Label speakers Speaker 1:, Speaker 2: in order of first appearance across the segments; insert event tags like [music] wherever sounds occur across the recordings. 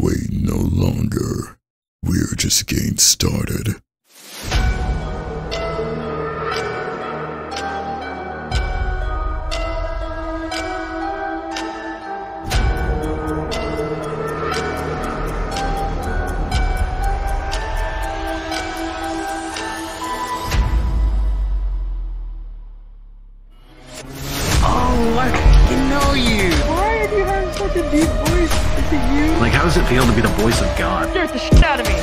Speaker 1: Wait no longer. We're just getting started.
Speaker 2: Be the voice of God?
Speaker 3: Scared the shit out of me.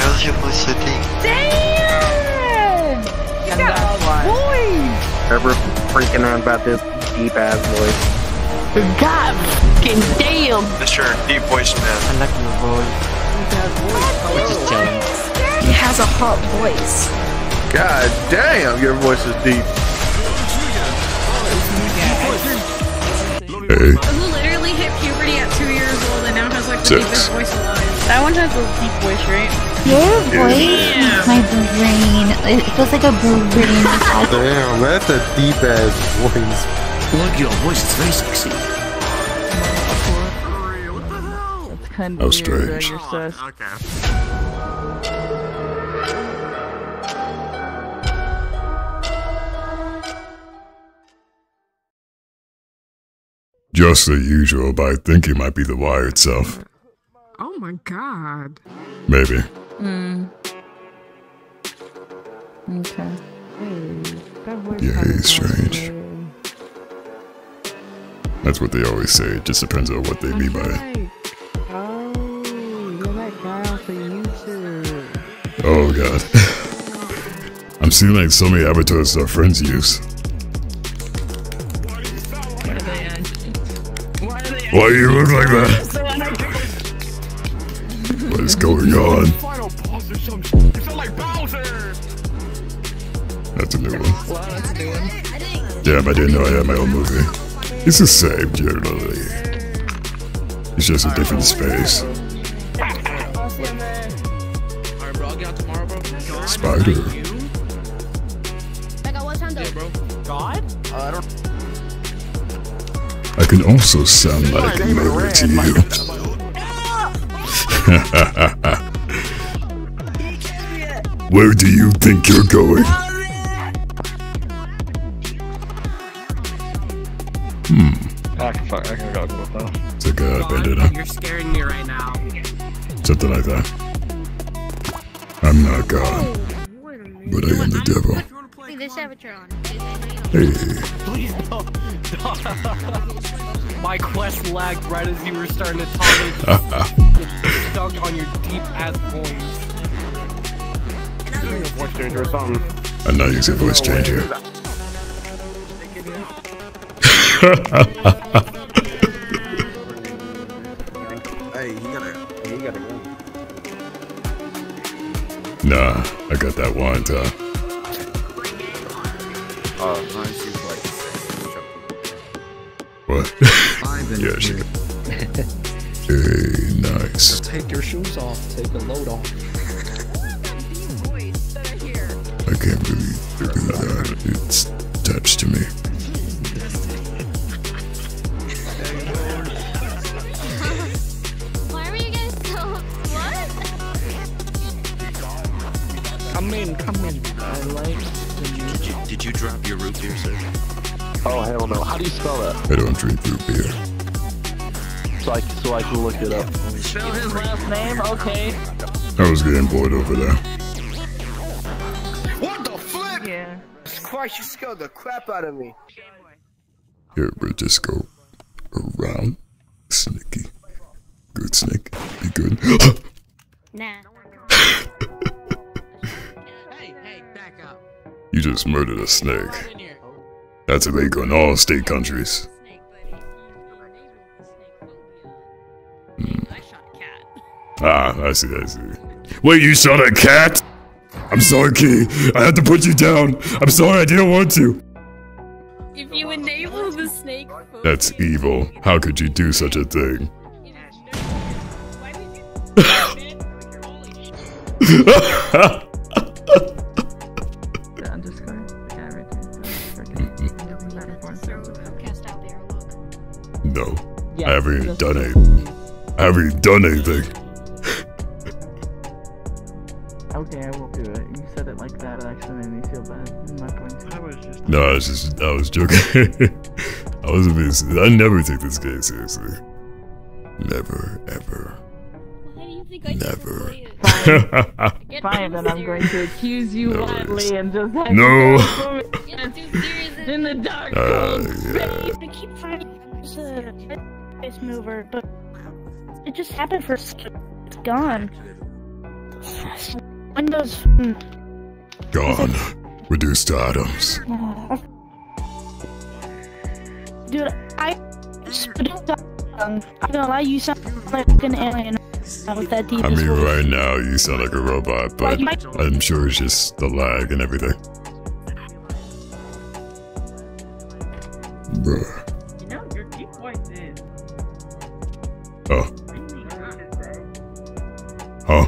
Speaker 4: How's your voice so deep?
Speaker 3: Damn! You
Speaker 5: And
Speaker 3: got
Speaker 5: that's
Speaker 3: a
Speaker 5: why-
Speaker 3: voice!
Speaker 5: Ever freaking out about this deep ass voice.
Speaker 3: God fucking damn!
Speaker 4: Mr. Deep Voice Man.
Speaker 5: I like your voice.
Speaker 6: He has a hot voice.
Speaker 7: God damn, your voice is deep.
Speaker 1: Hey, Six.
Speaker 6: deepest voice alive.
Speaker 3: That one has a deep voice, right?
Speaker 8: Your voice makes my brain. It feels like a brain massage.
Speaker 7: Damn, that's a deep ass voice.
Speaker 2: Look, your voice is very sexy.
Speaker 3: That's kind
Speaker 1: How
Speaker 3: of
Speaker 1: strange.
Speaker 3: Weird, you're oh,
Speaker 1: just the usual, but I think he might be the wire itself.
Speaker 6: Oh my god.
Speaker 1: Maybe.
Speaker 3: Hmm. Okay.
Speaker 1: Yeah, he's strange. That's what they always say. It just depends on what they mean by it.
Speaker 3: Oh, you're that guy off of YouTube.
Speaker 1: Oh god. [laughs] I'm seeing like so many avatars our friends use. Why do you look like that? Is going on? That's a new one. Damn, I didn't know I had my own movie. It's the same generally. It's just a different space. Spider. I can also sound like murder to you. [laughs] Where do you think you're going? Hmm.
Speaker 5: I can fuck. I can go with that.
Speaker 1: It's like a bandana.
Speaker 2: You're scaring me right now.
Speaker 1: Something like that. I'm not God, but I am the devil.
Speaker 8: This Avatron.
Speaker 1: Hey, [laughs]
Speaker 9: My quest lagged right as you were starting to talk. [laughs] It's stuck on your deep ass voice.
Speaker 5: Voice changer or something.
Speaker 1: I'm not using voice change here.
Speaker 7: Hey, he got a, he got a gun.
Speaker 1: Nah, I got that one time.
Speaker 7: Uh, oh, nice. He's like,
Speaker 1: What? [laughs] yeah, she. Hey, nice.
Speaker 9: Take your shoes off. Take the load off.
Speaker 1: I can't believe they're doing that. It's attached to me.
Speaker 8: Why were you guys so. What?
Speaker 9: Come in, come in. I like
Speaker 2: Did you, did you drop your root beer, sir?
Speaker 5: Oh hell no! How do you spell that?
Speaker 1: I don't drink root beer.
Speaker 5: So I so I can look it up.
Speaker 3: Spell his last name? Okay.
Speaker 1: I was getting bored over there.
Speaker 7: What the flip?
Speaker 3: Yeah.
Speaker 7: Christ, you scared the crap out of me.
Speaker 1: Here, we'll just go around. Sneaky. Good snake. Be good.
Speaker 8: Nah. [gasps]
Speaker 2: Hey, hey, back up.
Speaker 1: you just murdered a snake. That's illegal in all state countries.
Speaker 6: I shot a cat.
Speaker 1: Ah, I see, I see. Wait, you shot a cat? I'm sorry, Key. I had to put you down. I'm sorry, I didn't want to.
Speaker 6: If you enable the snake
Speaker 1: That's evil. How could you do such a thing?
Speaker 6: why did you Holy shit.
Speaker 3: The underscore. The guy right [laughs] there.
Speaker 8: Cast out there, look.
Speaker 1: No.
Speaker 3: Yeah,
Speaker 1: I haven't even done it. I haven't done anything.
Speaker 3: Okay, I won't do it. You said it like that, it actually made me feel bad. I'm not going to.
Speaker 8: I was just.
Speaker 1: No, I was just, I was joking. [laughs] I was being, I never take this game seriously. Never, ever,
Speaker 10: Why do you think I
Speaker 1: never. [laughs]
Speaker 10: Get
Speaker 3: Fine, then I'm going to accuse you
Speaker 1: No
Speaker 3: lightly
Speaker 1: worries.
Speaker 3: and just have
Speaker 1: No.
Speaker 3: you go
Speaker 10: Get too serious. [laughs]
Speaker 3: in the dark.
Speaker 1: Uh, yeah.
Speaker 11: I keep finding it's a face mover, but it just happened for a second. It's gone. [sighs] Windows. hmm,
Speaker 1: Gone. Reduced to atoms.
Speaker 11: oh. [sighs] Dude, I. Um, I'm gonna lie, you sound like an alien with that deep
Speaker 1: I mean,
Speaker 11: voice.
Speaker 1: right now you sound like a robot, but I'm sure it's just the lag and everything. Bruh.
Speaker 12: You know, your deep voice is.
Speaker 1: Oh. Huh?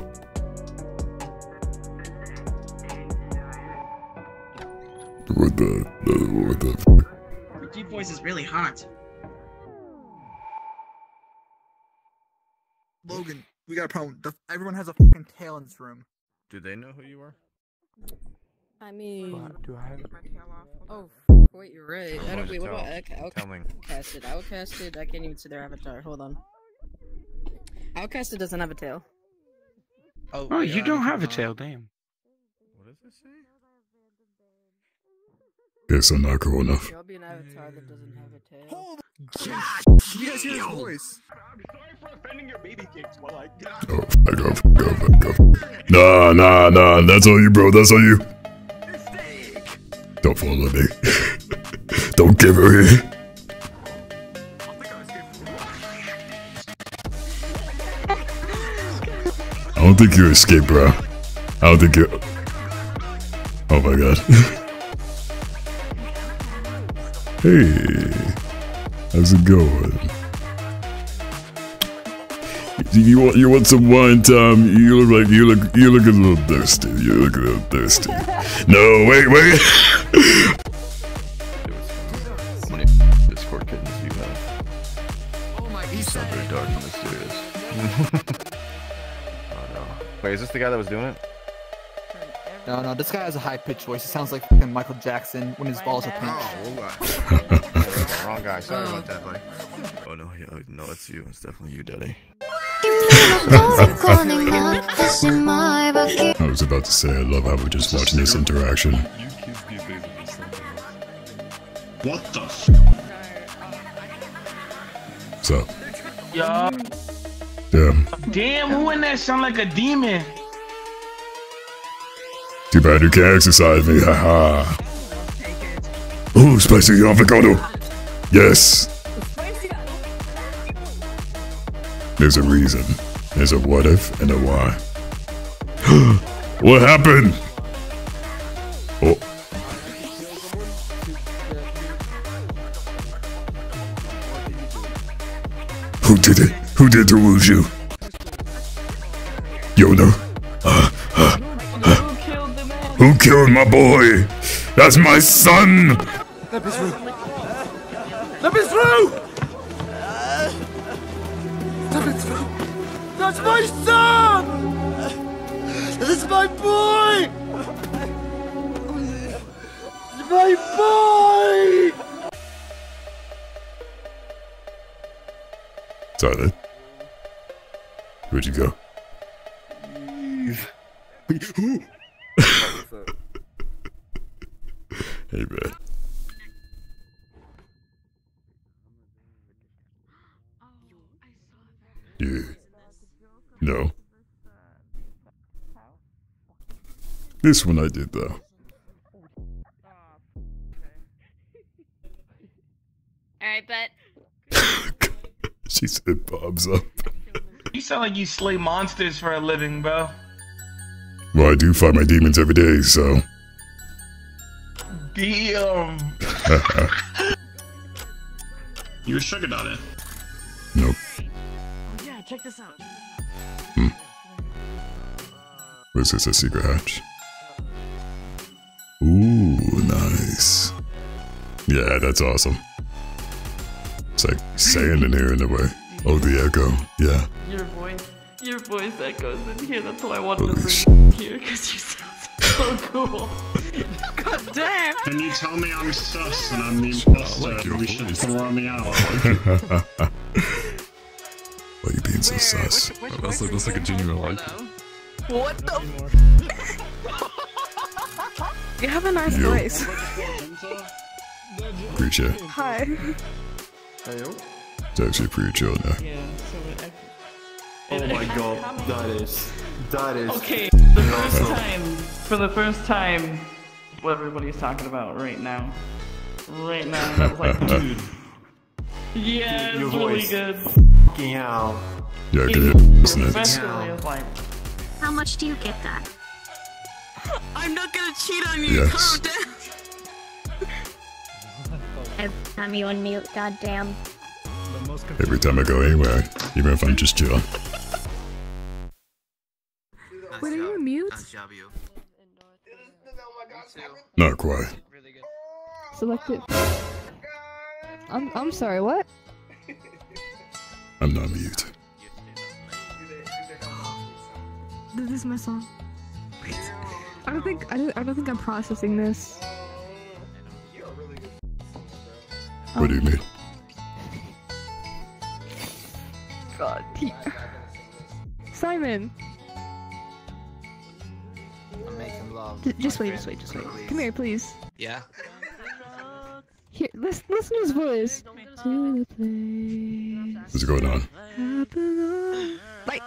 Speaker 1: What the, the what the f-
Speaker 13: Your deep voice is really hot.
Speaker 14: Logan, we got a problem. The, everyone has a fucking tail in this room.
Speaker 8: Do they know who you are?
Speaker 15: I mean,
Speaker 14: do I have
Speaker 15: oh, wait, you're right. I don't,
Speaker 8: don't
Speaker 15: wait,
Speaker 8: you
Speaker 15: what about
Speaker 8: tell-
Speaker 15: Outcast?
Speaker 8: tell me.
Speaker 15: Outcasted, Outcasted. I can't even see their avatar. Hold on. Outcasted doesn't have a tail.
Speaker 14: Oh,
Speaker 9: Oh,
Speaker 14: yeah,
Speaker 9: you don't have a tail, damn.
Speaker 8: What does this say?
Speaker 1: Guess I'm not cool enough.
Speaker 15: There'll be an avatar that doesn't have a tail.
Speaker 14: You guys hear his voice? I'm sorry for offending your baby cheeks.
Speaker 1: While I, I Oh, fuck off, go, fuck off. Nah, nah, nah, that's on you, bro, that's on you. Don't follow me. [laughs] don't give her here. Don't think you escaped, bro. I don't think you. Oh my god. [laughs] hey, how's it going? You want you want some wine, Tom? You look like you look you look a little thirsty. You look a little thirsty. No, wait, wait. [laughs]
Speaker 8: the guy that was doing it?
Speaker 14: No, no, this guy has a high pitched voice. He sounds like fucking Michael Jackson when his balls are pinched.
Speaker 8: Oh, uh, [laughs] Wrong guy. Sorry about that, buddy. Oh no, yeah, no, it's you. It's definitely you, Daddy.
Speaker 1: I was about to say I love how we're just watching this interaction.
Speaker 16: What the f?
Speaker 1: up?
Speaker 9: Yo,
Speaker 1: damn.
Speaker 9: damn, who in there sound like a demon?
Speaker 1: Too bad you can't exercise me, haha. Ooh, spicy avocado. Yes. There's a reason. There's a what if and a why. [gasps] what happened? Oh. Who did it? Who did to wound you? Who killed my boy? That's my son!
Speaker 14: Let me through! Let me through! Let me through! That's my son! That's my boy! My boy!
Speaker 1: Tyler. Where'd you go? Hey, man. Yeah. No. This one I did, though.
Speaker 10: Alright, bet. [coughs]
Speaker 1: She said Bob's up.
Speaker 9: You sound like you slay monsters for a living, bro.
Speaker 1: Well, I do fight my demons every day, so.
Speaker 9: Damn. [laughs]
Speaker 16: You a sugar daddy?
Speaker 1: nope.
Speaker 15: Yeah, check this out. Hmm.
Speaker 1: Was this a secret hatch? Ooh, nice. Yeah, that's awesome. It's like sand in here in a way. Oh, the echo. Yeah.
Speaker 3: Your voice, your voice echoes in here. That's why I wanted
Speaker 1: Holy
Speaker 3: to
Speaker 1: sh-
Speaker 3: bring you here because you sound so cool. God damn!
Speaker 17: Can you tell me I'm sus and I'm the imposter and we should throw me out? [laughs]
Speaker 1: Why you being so sus?
Speaker 18: That's like, that's like a genuine like.
Speaker 3: What the? [laughs] you have a nice
Speaker 1: Yo.
Speaker 3: voice. [laughs]
Speaker 1: Preacher.
Speaker 3: Hi.
Speaker 1: It's actually pretty chill now.
Speaker 19: Oh my god, that is. That is.
Speaker 3: Okay, the first time, for the first time, what everybody's talking about right now. Right now, I was like, dude. [laughs] Yeah,
Speaker 19: Your
Speaker 3: it's really
Speaker 19: voice.
Speaker 3: good.
Speaker 19: Fucking hell.
Speaker 1: Yeah, I can hear it, isn't it?
Speaker 3: Especially it's like,
Speaker 20: How much do you get that? [laughs]
Speaker 3: I'm not gonna cheat on you,
Speaker 1: Yes.
Speaker 3: calm down.
Speaker 20: Every time you unmute, goddamn.
Speaker 1: Every time I go anywhere, even if I'm just chilling.
Speaker 6: Wait, are you on mute?
Speaker 1: Not quite.
Speaker 6: Select it. I'm I'm sorry. What?
Speaker 1: I'm not mute.
Speaker 6: This is my song. I don't think I don't, I don't think I'm processing this.
Speaker 1: What do you mean?
Speaker 6: God. Simon.
Speaker 14: Making love.
Speaker 6: Just wait. Just wait. Just wait. Come here, please.
Speaker 2: Yeah.
Speaker 6: Here, listen, listen to his voice. To the place.
Speaker 1: What's going on?
Speaker 6: Like,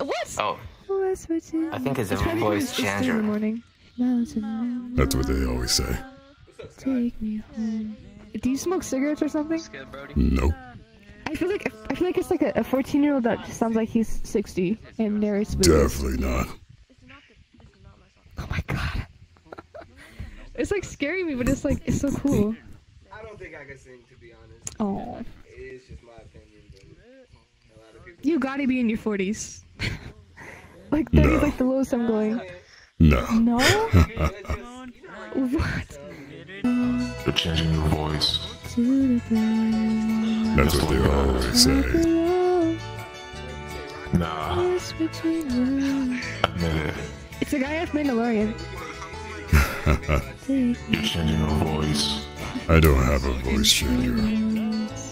Speaker 6: what?
Speaker 2: Oh.
Speaker 6: I
Speaker 2: think his
Speaker 6: It's probably
Speaker 2: voice
Speaker 6: just in
Speaker 2: changer.
Speaker 6: the morning.
Speaker 1: That's what they always say.
Speaker 6: Take me home. Do you smoke cigarettes or something?
Speaker 1: Nope.
Speaker 6: I feel like I feel like it's like a, a 14 year old that just sounds like he's 60 and narrates movies.
Speaker 1: Definitely not.
Speaker 6: Oh my god. it's like scaring me, but it's like it's so cool.
Speaker 7: I don't think I can sing, to be honest.
Speaker 6: Oh.
Speaker 7: It's just my opinion, but a lot of people.
Speaker 6: You gotta be in your 40s. [laughs] like 30 is like the lowest I'm going.
Speaker 1: No.
Speaker 6: No? what? [laughs]
Speaker 17: You're changing your voice.
Speaker 6: To the place.
Speaker 1: That's what they always say.
Speaker 17: Nah,
Speaker 6: It's
Speaker 17: admit it.
Speaker 6: It's a guy off Mandalorian.
Speaker 17: You're changing your voice.
Speaker 1: I don't have a voice changer.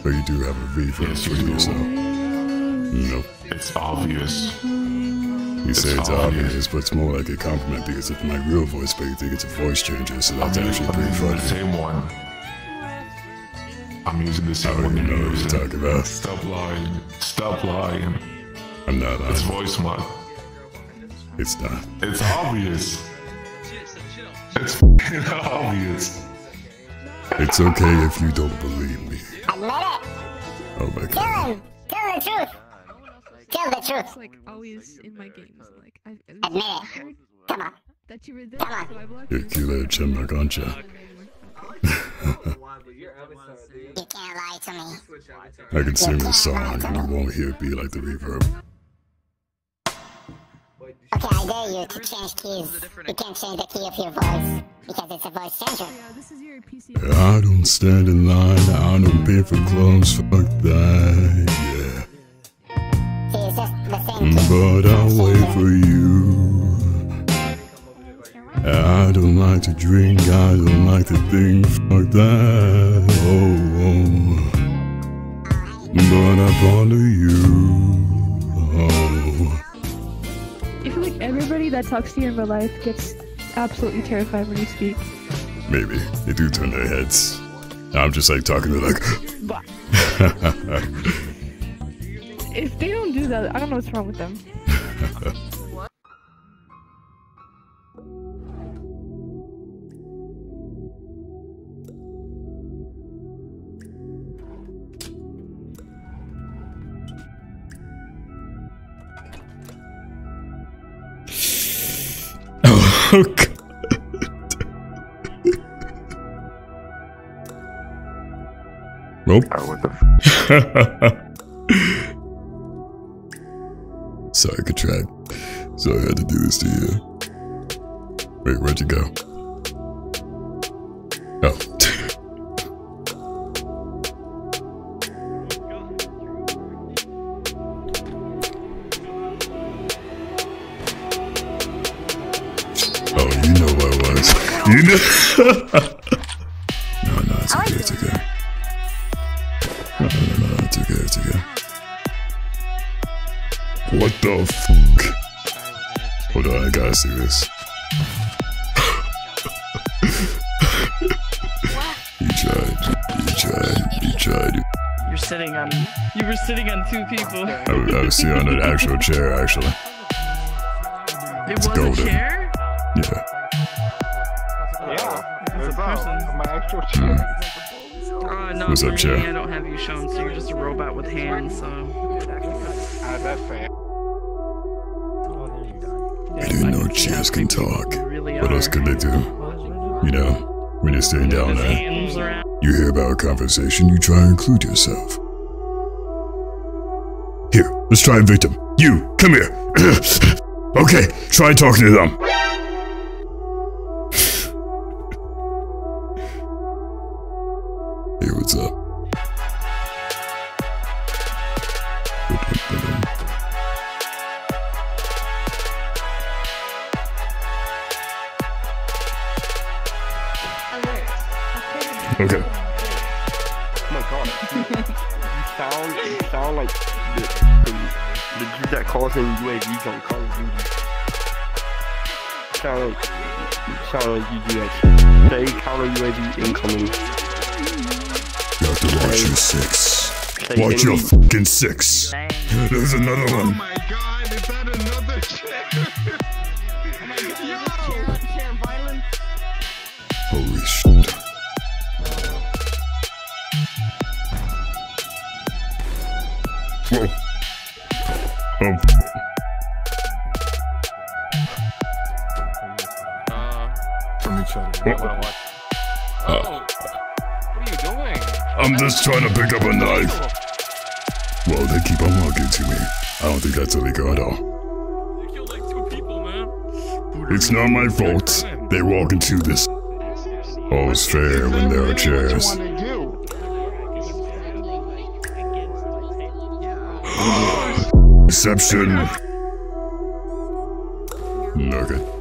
Speaker 1: But you do have a reverb
Speaker 17: Yes,
Speaker 1: for
Speaker 17: you do.
Speaker 1: Nope.
Speaker 17: It's obvious.
Speaker 1: You say it's obvious, but it's more like a compliment because it's my real voice, but you think it's a voice changer, so that's
Speaker 17: I'm
Speaker 1: actually
Speaker 17: using, I'm
Speaker 1: pretty
Speaker 17: using the same one. I'm using the
Speaker 1: I don't
Speaker 17: one
Speaker 1: even
Speaker 17: you're
Speaker 1: know what you're talking about.
Speaker 17: Stop lying. Stop lying.
Speaker 1: I'm not
Speaker 17: It's Voicemod.
Speaker 1: It's not.
Speaker 17: It's obvious. It's f***ing obvious.
Speaker 1: It's okay if you don't believe me.
Speaker 20: Admit it!
Speaker 1: Oh my god.
Speaker 20: Tell the truth! Tell the
Speaker 6: It's
Speaker 20: truth!
Speaker 6: like always in my games. Like I,
Speaker 20: Admit it! Come on!
Speaker 6: that you were there,
Speaker 20: Come on.
Speaker 6: I
Speaker 1: You're
Speaker 6: you.
Speaker 1: cute little chipmunk, aren't you?
Speaker 20: You can't lie to me.
Speaker 1: I can sing this song and you won't hear it be like the reverb.
Speaker 20: Okay, I dare you to change keys. You can't change the key of your voice because it's a voice changer.
Speaker 6: Yeah, this is your PC.
Speaker 1: I don't stand in line, I don't pay for clothes, fuck that, yeah.
Speaker 20: See, it's just the same key.
Speaker 1: But I'll wait for you. I don't like to drink, I don't like to think, fuck that, oh, oh. But I ponder you,
Speaker 6: everybody that talks to you in real life gets absolutely terrified when you speak.
Speaker 1: Maybe, they do turn their heads. I'm just like talking to like, [laughs]
Speaker 6: If they don't do that, I don't know what's wrong with them. [laughs] [laughs]
Speaker 1: oh god. Nope. [laughs] Sorry, contract. Sorry I had to do this to you. Wait, where'd you go? Oh. No, no, it's okay, it's okay. No, no, no, it's okay, it's okay. What the fuck? Hold on, I gotta see this. [laughs] you tried, you tried, you tried.
Speaker 3: You're sitting on. You were sitting on two people.
Speaker 1: I, was- I was sitting on an actual chair, actually.
Speaker 3: It
Speaker 1: It's
Speaker 3: was
Speaker 1: golden.
Speaker 3: a chair. Uh, no,
Speaker 1: What's up, chair?
Speaker 3: I don't have you shown, so you're just a robot with hands. So.
Speaker 21: How's that fair?
Speaker 1: I didn't know chairs can talk. What else could they do? You know, when you're sitting down there, you hear about a conversation, you try and include yourself. Here, let's try a victim. You, come here. [clears throat] okay, try talking to them. Hey. Okay.
Speaker 21: Oh my god. you sound, you sound like the, the, the dude that calls in UAVs on Call of Duty. Sound like, sound like you do that. Say counter UAV incoming.
Speaker 1: You have to watch your six. Watch your fucking six. There's another one. Just trying to pick up a knife. Well, they keep on walking to me. I don't think that's illegal at all.
Speaker 9: You killed like two people, man.
Speaker 1: It's not my fault. They walk into this. All's fair when there are chairs. [gasps] Deception. Nugget.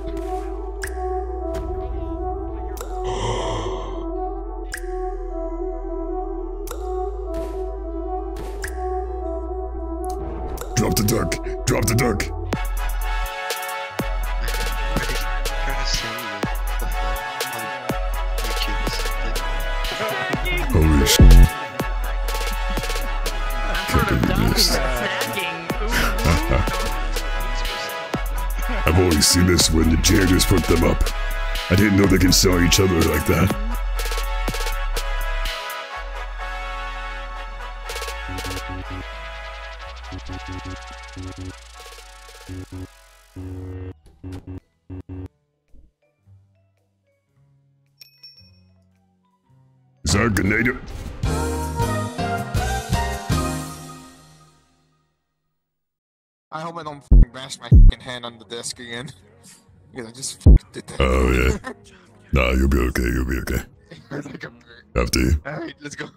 Speaker 1: I didn't know they can sell each other like that. Is that a grenade?
Speaker 14: I hope I don't bash my hand on the desk again. [laughs] Because I just [laughs] did that.
Speaker 1: Oh, yeah. [laughs] Nah, you'll be okay. You'll be okay. After you.
Speaker 14: Alright, let's go.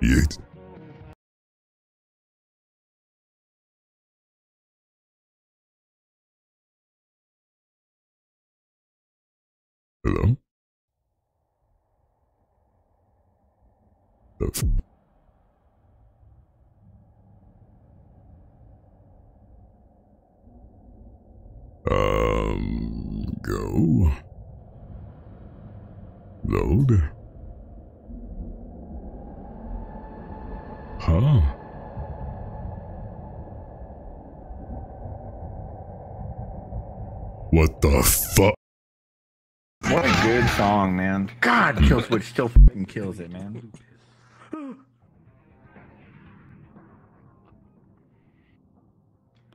Speaker 1: Yeet. Hello? The Um, go. Load. Huh? What the fuck?
Speaker 22: What a good song, man. God, Kill Switch still fucking kills it, man.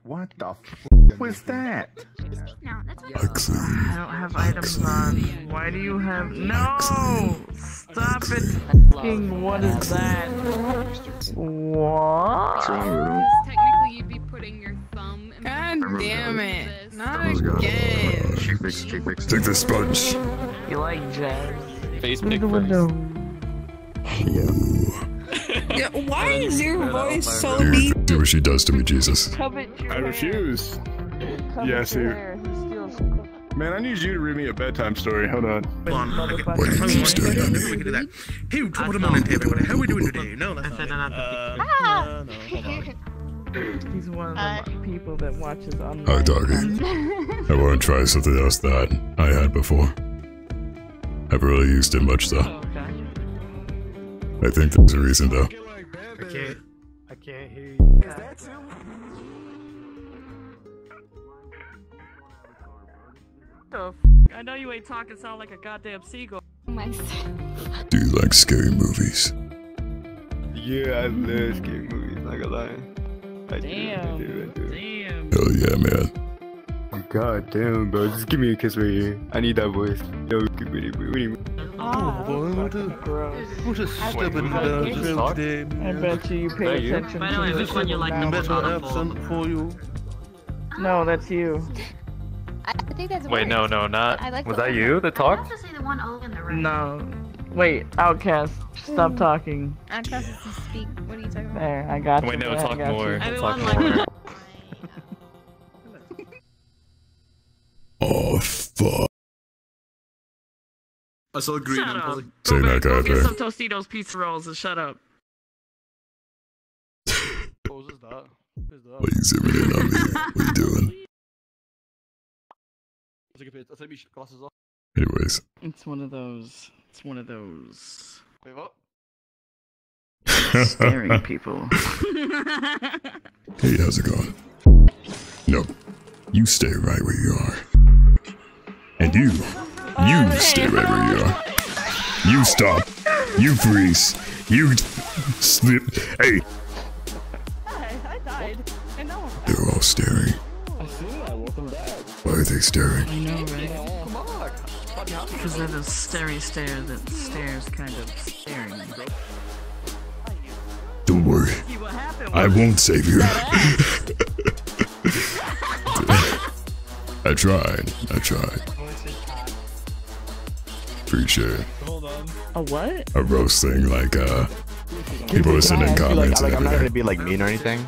Speaker 22: What the f was that?
Speaker 1: Excellent.
Speaker 3: I don't have items on. Why do you have no? Stop it! Fucking What is that? What?
Speaker 6: Technically, you'd be putting your thumb. In
Speaker 23: God damn it! Not again.
Speaker 1: Take the sponge.
Speaker 3: You like jazz?
Speaker 9: Face
Speaker 3: Through
Speaker 9: pick
Speaker 3: the
Speaker 9: first.
Speaker 3: window. [laughs]
Speaker 23: Yeah, why is your voice so
Speaker 1: Dude,
Speaker 23: deep?
Speaker 1: see what she does to me, Jesus.
Speaker 3: Covet your
Speaker 18: I refuse.
Speaker 3: Covet
Speaker 18: Yes,
Speaker 3: your
Speaker 18: you-
Speaker 3: He steals
Speaker 18: Man, I need you to read me a bedtime story. Hold on.
Speaker 3: Motherfucker.
Speaker 1: What are you staring at
Speaker 2: Maybe
Speaker 1: me?
Speaker 2: we can do that. Hey, put them on everybody. How are we doing today? No, that's not.
Speaker 18: Uh,
Speaker 3: Ah! [laughs] He's one of the people that watches on.
Speaker 1: Hi, doggy. I want to try something else that I had before. Haven't really used it much though.
Speaker 3: Okay.
Speaker 1: I think there's a reason though.
Speaker 2: I can't.
Speaker 9: I can't hear you.
Speaker 3: The f- I know you ain't talking sound like a goddamn seagull. [laughs]
Speaker 1: Do you like scary movies?
Speaker 21: Yeah, I love scary movies, not gonna lie. I
Speaker 3: Damn.
Speaker 21: do, I do, I do.
Speaker 3: Damn.
Speaker 1: Hell yeah, man.
Speaker 21: God damn, bro. Just give me a kiss right here. I need that voice. Yo, give me, give me,
Speaker 3: Ah,
Speaker 2: boy, what a,
Speaker 3: gross.
Speaker 2: what a
Speaker 3: I bet
Speaker 2: stubborn
Speaker 3: you like
Speaker 2: drill
Speaker 3: it.
Speaker 2: today,
Speaker 3: I bet you you pay
Speaker 21: That you?
Speaker 3: attention
Speaker 24: By
Speaker 3: to
Speaker 24: the way, which one you like
Speaker 3: now.
Speaker 24: number
Speaker 2: Bet I
Speaker 24: bottom
Speaker 2: have
Speaker 24: for?
Speaker 2: something for you.
Speaker 3: No, that's you.
Speaker 10: I think that's
Speaker 19: Wait, no, no, not.
Speaker 10: I like
Speaker 19: was that
Speaker 10: one-
Speaker 19: you that talked?
Speaker 10: the one in the right.
Speaker 3: No. Wait, Outcast, stop hmm. talking.
Speaker 10: Outcast is to speak. What are you talking about?
Speaker 3: There, I got you.
Speaker 19: Wait, no,
Speaker 3: man, I
Speaker 19: talk
Speaker 3: got
Speaker 19: more. Talk more.
Speaker 1: Oh fuck.
Speaker 2: I saw green.
Speaker 3: Shut up.
Speaker 2: pulling.
Speaker 1: Say that
Speaker 3: Go
Speaker 1: guy
Speaker 3: get some. Totino's pizza rolls and shut up.
Speaker 9: What was that? What is that?
Speaker 1: Why you zooming in on me? What you doing? [laughs] Anyways,
Speaker 3: It's one of those. It's one of those
Speaker 9: Wait, what? [laughs]
Speaker 3: staring people. [laughs]
Speaker 1: hey, how's it going? No, you stay right where you are. And you, you stay right where you are. You stop. You freeze. You slip. Hey,
Speaker 3: I died. I know.
Speaker 1: they're all staring. Why are they staring?
Speaker 3: I know, right?
Speaker 9: Come on. Stop yelling.
Speaker 3: Because they're the starry stare that stares kind of staring.
Speaker 1: Don't worry.
Speaker 3: See what happened?
Speaker 1: I won't save you. [laughs] I tried. I tried. Appreciate it.
Speaker 3: A what?
Speaker 1: A roast thing like uh people are sending comments
Speaker 22: like,
Speaker 1: and
Speaker 22: I'm not gonna be like mean or anything.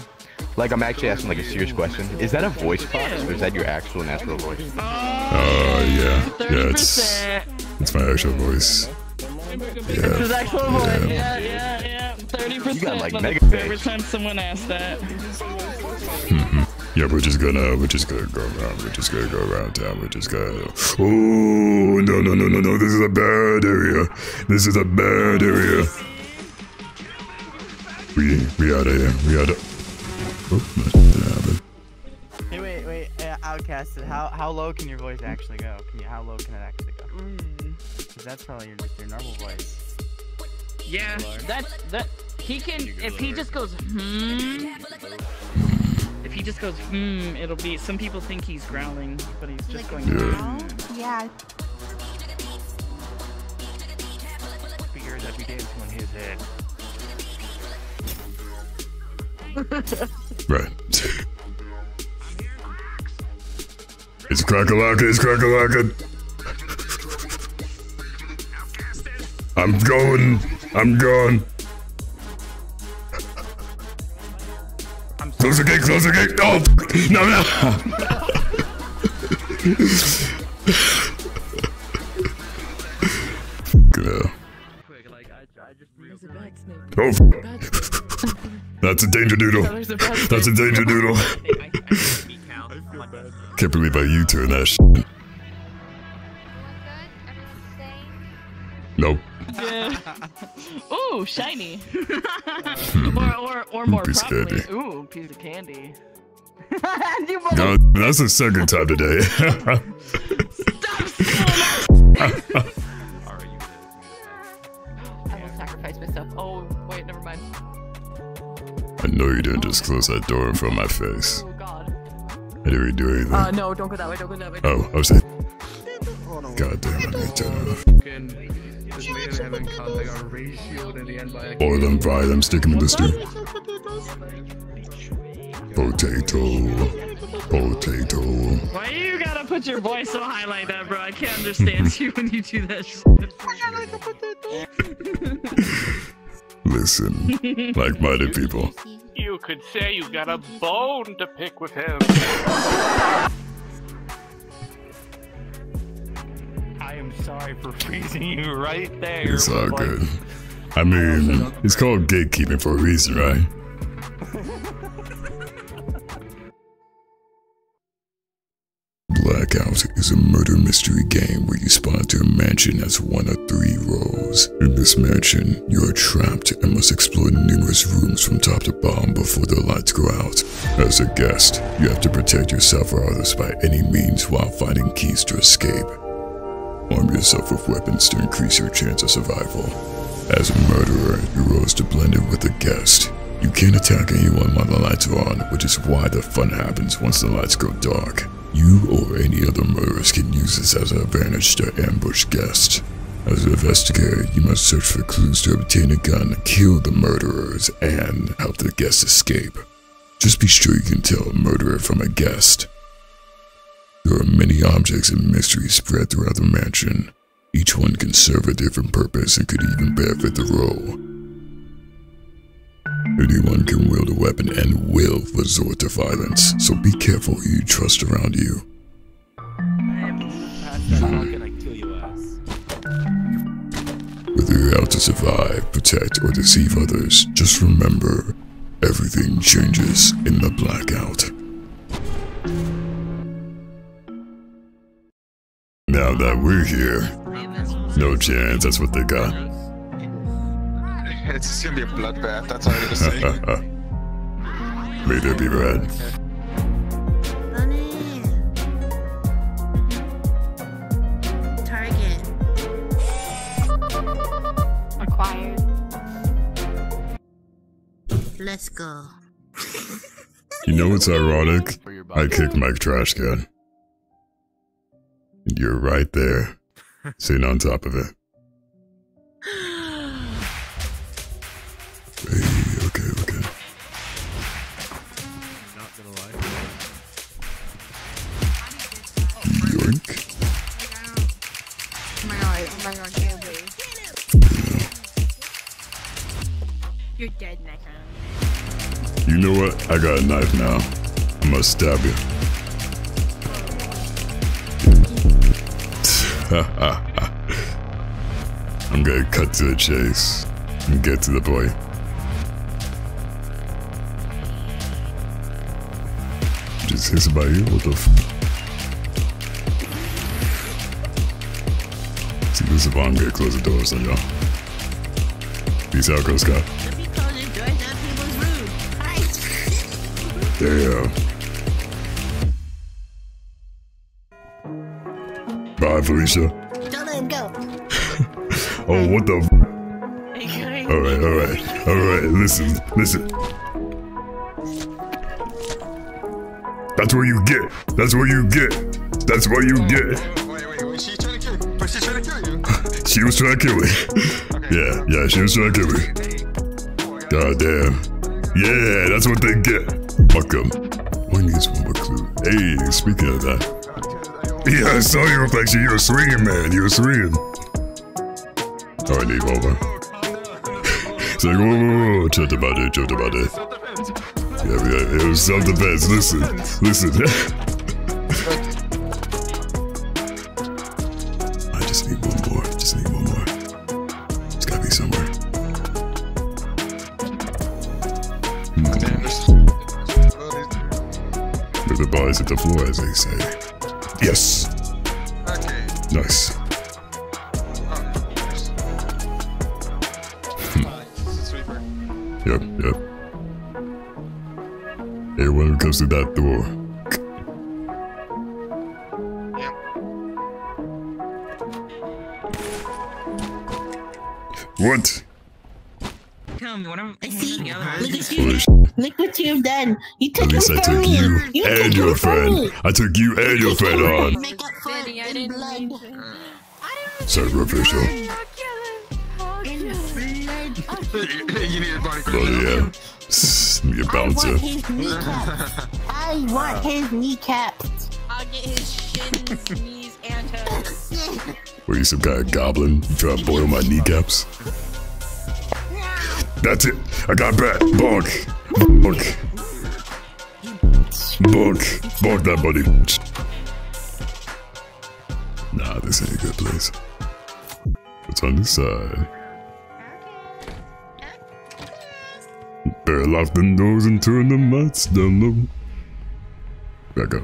Speaker 22: Like I'm actually asking like a serious question. Is that a voice box or is that your actual natural voice?
Speaker 1: Oh yeah. Yeah, it's it's my actual voice.
Speaker 3: It's his actual voice. Yeah, yeah, yeah. Thirty percent.
Speaker 22: You got, like, mega
Speaker 3: Every time someone asks that.
Speaker 1: Mhm. Yeah, we're just gonna we're just gonna go around. We're just gonna go around town. We're just gonna. Oh no no no no no! This is a bad area. This is a bad area. We we out of here. We out of. That didn't.
Speaker 25: Hey, wait, wait, uh, Outcasted. How how low can your voice actually go? Can you how low can it actually go? Because that's probably your just your normal voice.
Speaker 3: Yeah, that that he can. If he just goes hmm. If he just goes hmm, it'll be. Some people think he's growling, but he's just going.
Speaker 1: Yeah.
Speaker 10: Yeah.
Speaker 19: Figures I'd be dancing on his head.
Speaker 1: Right. It's crack-a-lacka, it's crack-a-lacka. I'm going. I'm going. Close the gate, close the gate. Oh, no, no. [laughs] that's a danger doodle. That's a danger doodle. Can't believe I U-turn that shit. Nope.
Speaker 3: Yeah. [laughs] Ooh, shiny. Hmm. or or or more
Speaker 1: Piece of
Speaker 3: properly.
Speaker 1: candy.
Speaker 3: Ooh, piece of candy. [laughs]
Speaker 1: No, that's the second time today. [laughs]
Speaker 3: I
Speaker 1: I know you didn't just close that door in front of my face.
Speaker 3: Oh God.
Speaker 1: I didn't even do anything.
Speaker 3: Uh, no, don't go that way. Don't go that way.
Speaker 1: Oh, I was saying. God damn it, I turn it off.
Speaker 2: This man having contact are ratioed in the end by a
Speaker 1: Boil them, fry them, stick them in the stew. Potato. Potato.
Speaker 3: Why you gotta put your voice so high like that, bro? I can't understand [laughs] you when you do that shit. [laughs] [laughs]
Speaker 1: Listen, like-minded people.
Speaker 19: You could say you got a bone to pick with him. I am sorry for freezing you right there.
Speaker 1: It's all
Speaker 19: like,
Speaker 1: good. I mean, it's called gatekeeping for a reason, right? Mystery game where you spawn into a mansion as one of three roles. In this mansion, you are trapped and must explore numerous rooms from top to bottom before the lights go out. As a guest, you have to protect yourself or others by any means while finding keys to escape. Arm yourself with weapons to increase your chance of survival. As a murderer, your role is to blend in with the guest. You can't attack anyone while the lights are on, which is why the fun happens once the lights go dark. You or any other murderers can use this as an advantage to ambush guests. As an investigator, you must search for clues to obtain a gun, kill the murderers, and help the guests escape. Just be sure you can tell a murderer from a guest. There are many objects and mysteries spread throughout the mansion. Each one can serve a different purpose and could even benefit the role. Anyone can wield a weapon and will resort to violence, so be careful who you trust around you. Whether you're out to survive, protect, or deceive others, just remember everything changes in the blackout. Now that we're here, no chance that's what they got.
Speaker 14: It's just gonna be a bloodbath. That's all I'm gonna say. [laughs]
Speaker 1: May there be red.
Speaker 26: Target.
Speaker 10: Acquired.
Speaker 26: Let's go.
Speaker 1: You know what's ironic? [laughs] I kicked my trash can. And you're right there, sitting on top of it. [gasps] [laughs] okay, okay.
Speaker 5: Not gonna lie.
Speaker 1: Yoink.
Speaker 10: Oh my god, oh my god, can't wait. You're dead, Necron.
Speaker 1: You know what? I got a knife now. I must stab you. [laughs] I'm gonna cut to the chase and get to the point. Just hit somebody. What the f? See, this is why I'm gonna close the doors on y'all. Peace out, Girl Scout. Damn. Bye, Felicia.
Speaker 26: Don't let him go.
Speaker 1: Oh, what the? F- alright, alright, alright. Listen, listen. That's what you get. That's what you get. That's what you get.
Speaker 14: Was she trying to kill you? Trying to kill you? [laughs]
Speaker 1: She was trying to kill me. yeah, yeah, she was trying to kill me. God damn. Yeah, that's what they get. Fuck them. One needs one more clue. Hey, speaking of that. Yeah, I saw your reflection. You were swinging, man. You were swinging. Oh, I need one. It's like, whoa, whoa, whoa. Chill about it, chill about it. Yeah, yeah, it was self-defense. Listen, listen. [laughs] I just need one more. Just need one more. It's gotta be somewhere. Where the bodies hit the floor, as they say. Everyone who comes through that door. What?
Speaker 24: Tell me what I'm.
Speaker 26: I see. Look at you.
Speaker 1: sh-
Speaker 26: Look what you've done. You took
Speaker 1: At least I took
Speaker 26: me.
Speaker 1: you
Speaker 26: You
Speaker 1: and
Speaker 26: took
Speaker 1: your friend. I took you and your friend on.
Speaker 26: Make up [laughs] for it in blood.
Speaker 1: Sacrificial.
Speaker 14: you need a body
Speaker 1: Bloody hell.
Speaker 26: I
Speaker 1: bouncer.
Speaker 26: want his kneecaps. I want ah. his kneecaps.
Speaker 24: I'll get his shins, knees, and toes.
Speaker 1: Were you some kind of goblin? You trying to boil my kneecaps? That's it. I got back. Bonk. Bonk. Bonk. Bonk that buddy. Nah, this ain't a good place. What's on this side? Better lock the doors and turn the lights down low. Back up.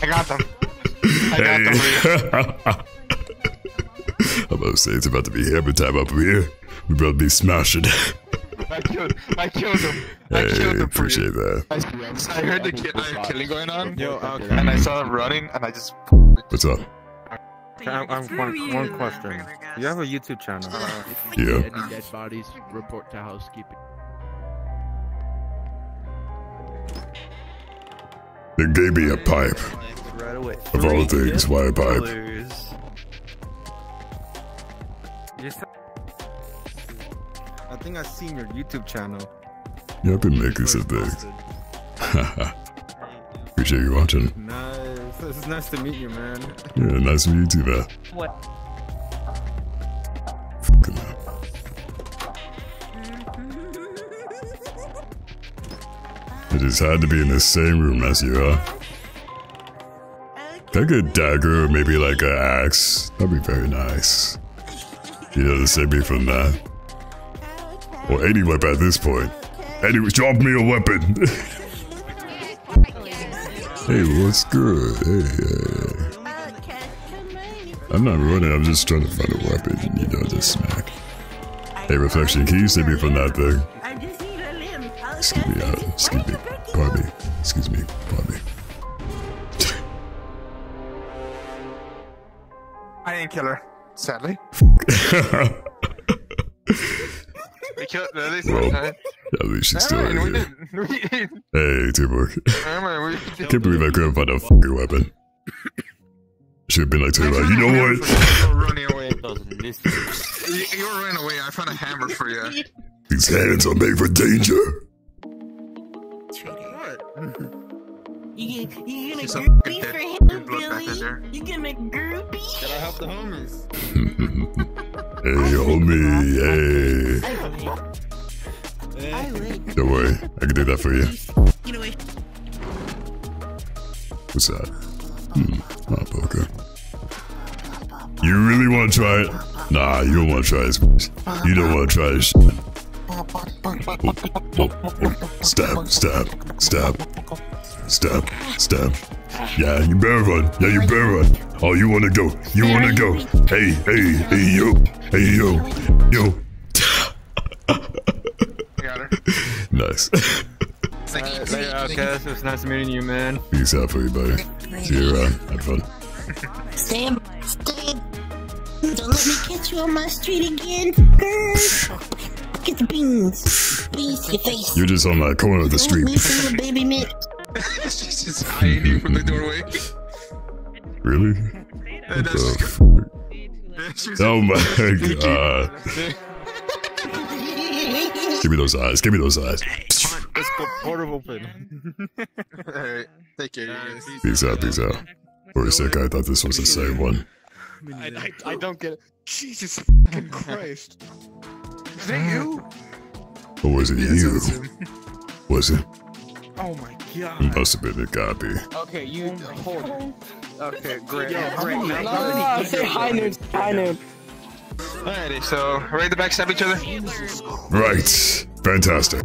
Speaker 14: I got them. I got them. [laughs]
Speaker 1: I'm about to say it's about to be hammer time up here. We're about to be smashing.
Speaker 14: I killed, I killed him. I
Speaker 1: hey,
Speaker 14: killed him for you.
Speaker 1: appreciate that.
Speaker 14: I, I heard the ki- uh, killing going on, Yo, and I saw him running, and I just.
Speaker 1: What's up?
Speaker 27: I'm, I'm one, one question. You have a YouTube channel.
Speaker 1: Yeah.
Speaker 28: Any dead bodies, report to housekeeping.
Speaker 1: They gave me a pipe.
Speaker 27: Right away.
Speaker 1: Of all things, why a pipe?
Speaker 27: Dollars. You said- I think I've seen your YouTube channel.
Speaker 1: Yeah, I've been making some things. Appreciate you watching.
Speaker 27: Nice. It's nice to meet you, man.
Speaker 1: Yeah, nice to meet you too, man.
Speaker 24: What?
Speaker 1: I just had to be in the same room as you, huh? Can I a dagger or maybe like an axe? That'd be very nice. You know to save me from that. Or any weapon at this point. Anyway, drop me a weapon. [laughs] hey, what's good? Hey, hey. I'm not running, I'm just trying to find a weapon, you know, just smack. Hey, Reflection, can you save me from that thing? Excuse me, uh, excuse me, pardon me, excuse me, pardon me.
Speaker 14: I didn't kill her, sadly. [laughs] we killed at least
Speaker 1: Well,
Speaker 14: one time.
Speaker 1: at least she's still
Speaker 14: Alright,
Speaker 1: here.
Speaker 14: did. We.
Speaker 1: Hey, Timur.
Speaker 14: Alright,
Speaker 1: I can't believe I couldn't find a fucking weapon. Should have been like, Timur, you know what?
Speaker 14: You're running away. You, you running away. I found a hammer for you.
Speaker 1: These hands are made for danger. [laughs]
Speaker 26: You, you gonna
Speaker 14: a
Speaker 26: groupie for him,
Speaker 14: dead blood back in
Speaker 26: Billy? You gonna groupie?
Speaker 27: Gotta help the homies.
Speaker 1: Hey, homie, hey.
Speaker 26: I like.
Speaker 1: Don't worry, I can do that for you.
Speaker 26: You know?
Speaker 1: What's that? Hmm, oh, poker. You really want to try it? Nah, you don't want to try this. You don't want to try this. shit. Oh, oh, oh. Stab, stab, stab, stab, Stop. Yeah, you better run. Yeah, you better run. Oh, you want to go. You want to go. Hey, hey, hey, yo. Hey, yo. Yo. nice.
Speaker 27: Alright, later, Outcast. It was nice meeting you, man.
Speaker 1: Peace out for you, buddy. See you around. Have fun.
Speaker 26: Stay, stay. Don't let me catch you on my street again. Grr. Get the beans. Beans to your face.
Speaker 1: You're just on that corner of the street.
Speaker 26: Me from the baby mitt.
Speaker 14: She's just eyeing you from the doorway.
Speaker 1: Really? What the f- Oh my [laughs] god. Give me those eyes. Give me those eyes.
Speaker 27: Let's go portal open. [laughs]
Speaker 14: Alright, take care, you guys.
Speaker 1: Peace out. Peace out. For a sec, I thought this was the same one.
Speaker 14: I, I, I don't get it.
Speaker 2: Jesus fucking [laughs] Christ. Is that you?
Speaker 1: Or was it you? Was it?
Speaker 2: Oh my god.
Speaker 1: Must have been a copy.
Speaker 9: Okay, you hold it. Okay, great.
Speaker 2: Yo,
Speaker 9: great.
Speaker 2: how many-
Speaker 9: No,
Speaker 2: how
Speaker 9: no,
Speaker 2: many-
Speaker 9: no, say hi, nude. Hi, nude.
Speaker 14: Alrighty, so ready to backstab each other?
Speaker 1: Right. Fantastic.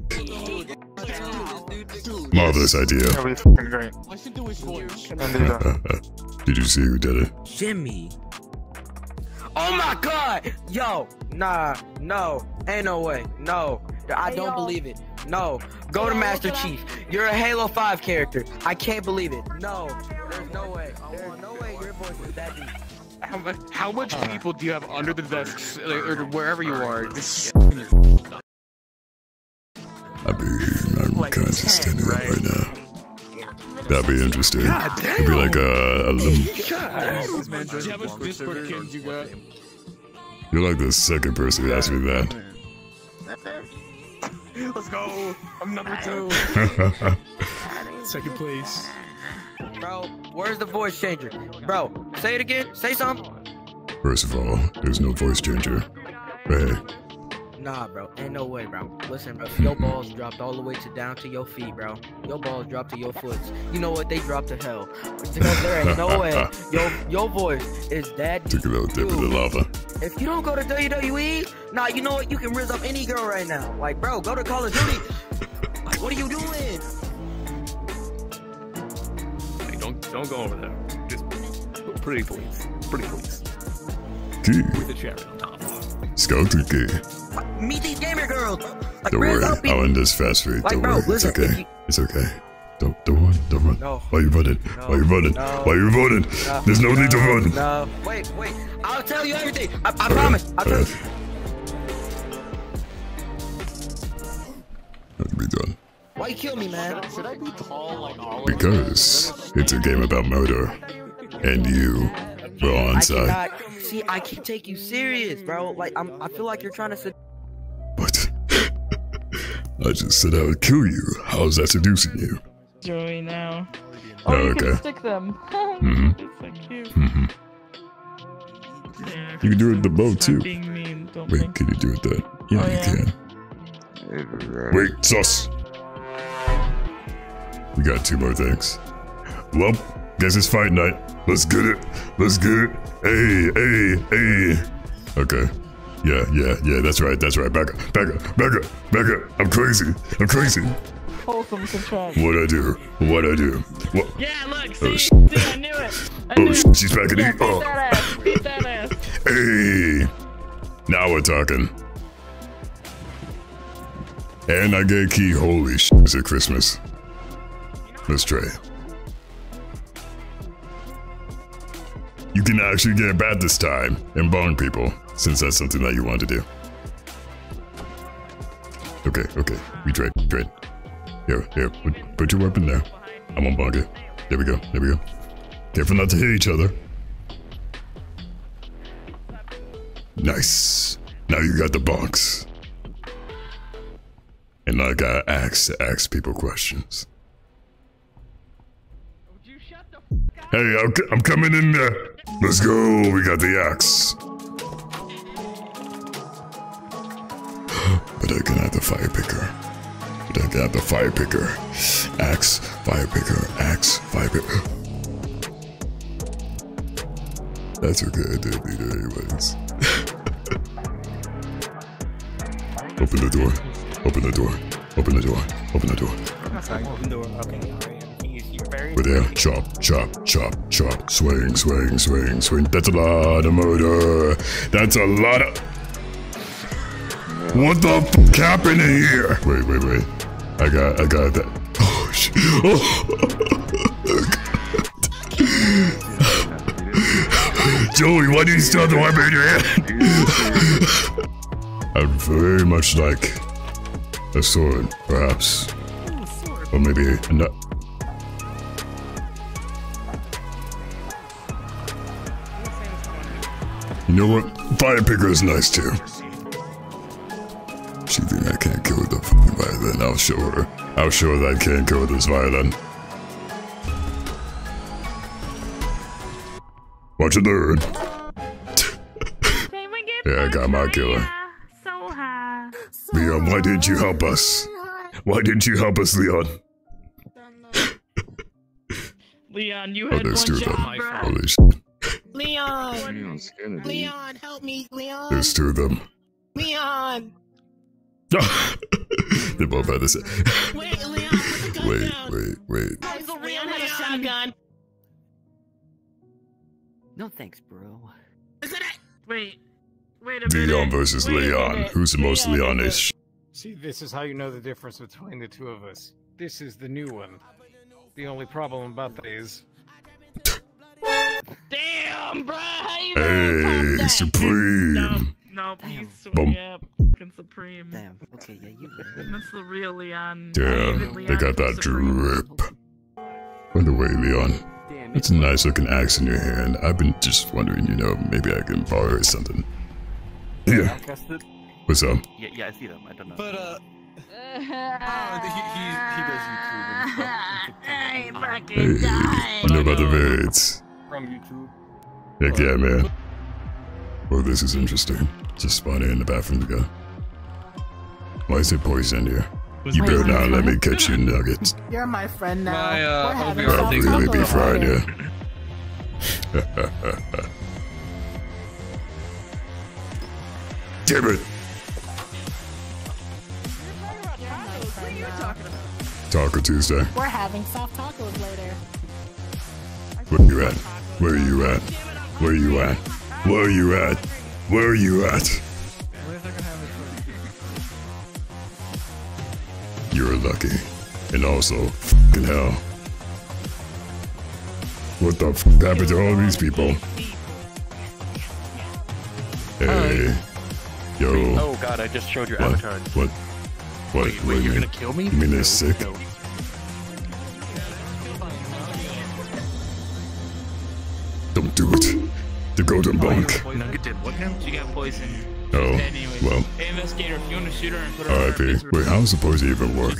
Speaker 1: Marvelous idea.
Speaker 14: That'll be fucking great. [laughs]
Speaker 1: Did you see who did it?
Speaker 13: Jimmy. Oh my god! Yo, nah, no, ain't no way, no, I don't believe it. No, go to Master Chief. You're a Halo 5 character. I can't believe it. No, there's no way. There's no way your voice is that deep.
Speaker 2: How much, how much people do you have under the desks, like, or wherever you are? This
Speaker 1: I mean, I'm kind of just standing up right now. That'd be interesting. It'd be like uh, a, a lim-
Speaker 2: how much Discord kids you got?
Speaker 1: You're like the second person who asked me that.
Speaker 2: Let's go. I'm number two. [laughs] Second place.
Speaker 13: Bro, where's the voice changer? Bro, say it again. Say something.
Speaker 1: First of all, there's no voice changer. Hey,
Speaker 13: Nah, bro. Ain't no way, bro. Listen, bro. Your balls dropped all the way to down to your feet, bro. Your balls dropped to your foot. You know what? They dropped to hell. Because there ain't no [laughs] way your your voice is that
Speaker 1: took a little dip in the lava.
Speaker 13: If you don't go to WWE, nah, you know what? You can riz up any girl right now. Like, bro, go to Call of Duty. like, what are you doing?
Speaker 19: Hey, don't don't go over there. Just pretty please, pretty please.
Speaker 1: Key.
Speaker 19: With the cherry on top.
Speaker 1: Scouter key.
Speaker 13: Meet these gamer girls. Like,
Speaker 1: Don't worry. I'll end this fast for you.
Speaker 13: Like,
Speaker 1: Don't
Speaker 13: bro,
Speaker 1: worry,
Speaker 13: listen,
Speaker 1: it's okay.
Speaker 13: you-
Speaker 1: It's okay. Don't don't run, don't run.
Speaker 13: No.
Speaker 1: Why you running? Why you running?
Speaker 13: No.
Speaker 1: Why you running? There's no, need to run.
Speaker 13: No, wait, wait. I'll tell you everything. I, I promise. I'll tell you.
Speaker 1: That'll be done.
Speaker 13: Why you kill me, man?
Speaker 2: Should I be tall like all
Speaker 1: Because it's a game about murder, and you were on
Speaker 13: I
Speaker 1: side.
Speaker 13: Cannot. See, I can't take you serious, bro. Like, I'm. I feel like you're trying to. Sed- [laughs]
Speaker 1: I just said I would kill you. How's that seducing you?
Speaker 3: Joey now.
Speaker 1: Oh,
Speaker 3: Oh, you
Speaker 1: okay.
Speaker 3: can stick them. [laughs]
Speaker 1: mm-hmm.
Speaker 3: It's so cute.
Speaker 1: hmm
Speaker 3: Yeah,
Speaker 1: You can do it with the bow too.
Speaker 3: being mean, don't
Speaker 1: Wait,
Speaker 3: think.
Speaker 1: can you do it that? Yeah,
Speaker 3: Oh,
Speaker 1: you
Speaker 3: yeah.
Speaker 1: can. Wait, sus. We got two more things. Well, guess it's fight night. Let's get it. Let's get it. Hey, hey, hey. Okay. Yeah, yeah, yeah. That's right. That's right. Back up. Back up. Back up. Back up. I'm crazy. I'm crazy.
Speaker 3: Wholesome contract.
Speaker 1: What I do? What I do? What?
Speaker 3: Yeah, look,
Speaker 1: Oh,
Speaker 3: see,
Speaker 1: sh-
Speaker 3: see, I knew it. I
Speaker 1: Oh,
Speaker 3: knew
Speaker 1: sh-
Speaker 3: it.
Speaker 1: she's back in
Speaker 3: yeah,
Speaker 1: the-
Speaker 3: beat
Speaker 1: oh.
Speaker 3: that ass. Beat that ass. [laughs]
Speaker 1: Hey, now we're talking. And I get a key. Holy shit, Is it Christmas? Let's try. You can actually get bad this time and bong people, since that's something that you want to do. Okay, okay. We trade, trade. Here, here. Put, put your weapon there. I'm on bong it. There we go. There we go. Careful not to hit each other. Nice. Now you got the box. And I got axe to ask people questions. Hey, I'm, I'm coming in there. Let's go. We got the axe. [gasps] but I can have the fire picker. But I can have the fire picker. Axe, fire picker, axe, fire picker. [gasps] That's okay. I didn't need it anyways. [laughs] Open the door. Open the door. Open the door. Open the door.
Speaker 25: Open door. Okay,
Speaker 1: We're there. Chop, chop, chop, chop. Swing, swing, swing, swing. That's a lot of murder. That's a lot of. What the f happened here? Wait, wait, wait. I got, I got that. Oh, sh- [laughs] oh. Joey, why do you still have the weapon in your hand? I'd very much like a sword, perhaps. Or maybe a You know what? Fire picker is nice too. She think I can't kill with the fucking violin. I'll show her. I'll show her that I can't kill with this violin. Watch it learn. [laughs] yeah, I got my killer. Leon, why didn't you help us? Why didn't you help us, Leon?
Speaker 3: Leon, you
Speaker 1: Oh,
Speaker 3: had
Speaker 1: there's
Speaker 3: one
Speaker 1: two
Speaker 3: job, bro.
Speaker 1: Holy shit.
Speaker 26: Leon! Leon, help me, Leon!
Speaker 1: There's two of them.
Speaker 26: Leon! [laughs]
Speaker 1: they both had the same.
Speaker 26: Wait, Leon, put the gun [laughs]
Speaker 1: Wait,
Speaker 26: down!
Speaker 1: wait, wait.
Speaker 26: Leon has a shotgun!
Speaker 13: No thanks, bro.
Speaker 3: Wait, wait a minute.
Speaker 1: Leon versus
Speaker 3: Wait
Speaker 1: Leon. Who's the most Leonish?
Speaker 29: See, this is how you know the difference between the two of us. This is the new one. The only problem about that is.
Speaker 3: Damn, bro. How you
Speaker 1: Hey, Supreme.
Speaker 3: No, he's so
Speaker 1: Bum.
Speaker 3: yeah, fucking supreme.
Speaker 13: Damn. Okay, yeah, you.
Speaker 3: That's the real Leon.
Speaker 1: Damn,
Speaker 3: Even
Speaker 1: they got that
Speaker 3: Supreme.
Speaker 1: drip. By the way, Leon, it's a nice looking axe in your hand. I've been just wondering, you know, maybe I can borrow something. Yeah. What's up?
Speaker 19: Yeah, yeah, I see them. I don't know.
Speaker 14: But uh, [laughs] [laughs]
Speaker 26: I fucking
Speaker 1: Hey, you know about the
Speaker 29: From YouTube.
Speaker 1: vids? Heck yeah, man.
Speaker 29: From YouTube.
Speaker 1: Hey, you know about the vids?
Speaker 29: From YouTube.
Speaker 1: Heck yeah, man. Well, this is interesting. Just spotted in the bathroom to go. Why is it poison here? You better not let me catch you [laughs] nuggets.
Speaker 24: You're my friend now.
Speaker 2: My, uh,
Speaker 24: We're
Speaker 1: I'll really be
Speaker 2: there.
Speaker 1: fried here. [laughs] Damn it! Taco Tuesday.
Speaker 26: We're having soft tacos later.
Speaker 1: Where you at? Where are you at? Where are you at? Where are you at? Where are you at? You're lucky. And also, fucking hell. What the f happened to all these people? Hey. Yo.
Speaker 28: Oh god, I just showed your
Speaker 1: What?
Speaker 28: avatar.
Speaker 1: What? What?
Speaker 28: Wait,
Speaker 1: what
Speaker 28: wait,
Speaker 1: you
Speaker 28: you're
Speaker 1: mean?
Speaker 28: gonna kill me?
Speaker 1: You mean they're sick?
Speaker 28: no.
Speaker 1: Golden bunk.
Speaker 28: Nugget did what now?
Speaker 3: She got poisoned.
Speaker 1: Oh,
Speaker 3: Anyways,
Speaker 1: well.
Speaker 3: hey, investigator, if you want to shoot her and put her.
Speaker 1: Wait, how's the poison even work?